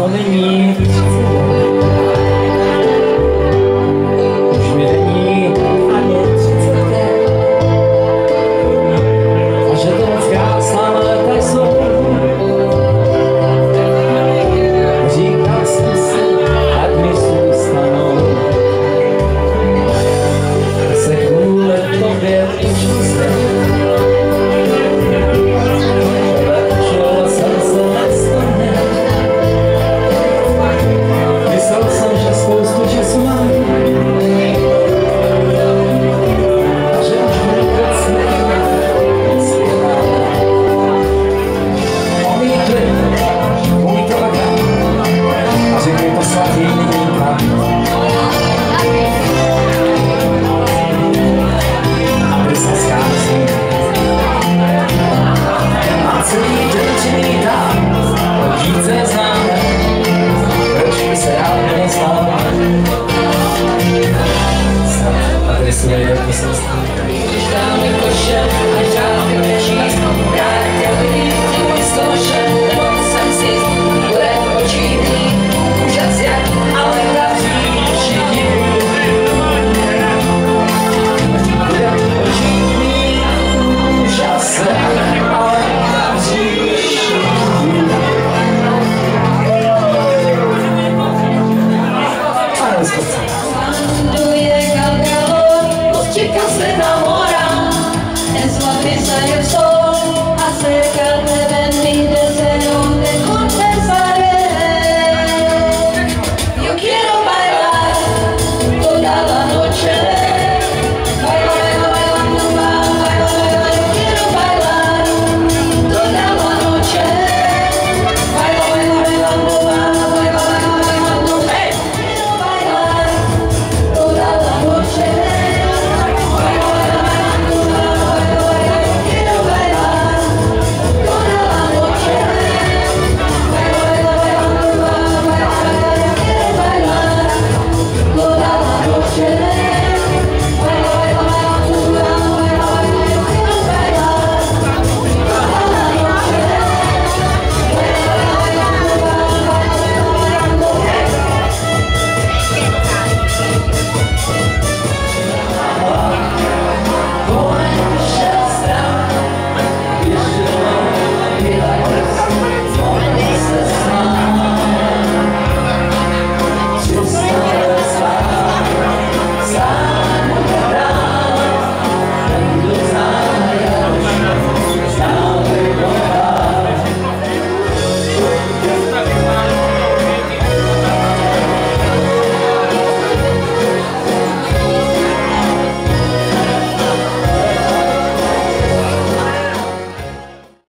Escondem